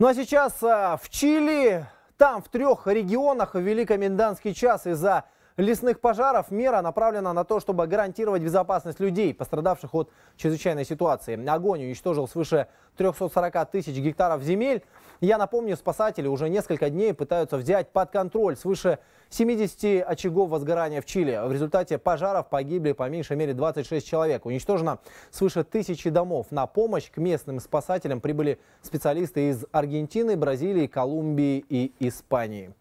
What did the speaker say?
Ну а сейчас а, в Чили, там в трех регионах ввели комендантский час из-за лесных пожаров. Мера направлена на то, чтобы гарантировать безопасность людей, пострадавших от чрезвычайной ситуации. Огонь уничтожил свыше 340 тысяч гектаров земель. Я напомню, спасатели уже несколько дней пытаются взять под контроль свыше 70 очагов возгорания в Чили. В результате пожаров погибли по меньшей мере 26 человек. Уничтожено свыше тысячи домов. На помощь к местным спасателям прибыли специалисты из Аргентины, Бразилии, Колумбии и Испании.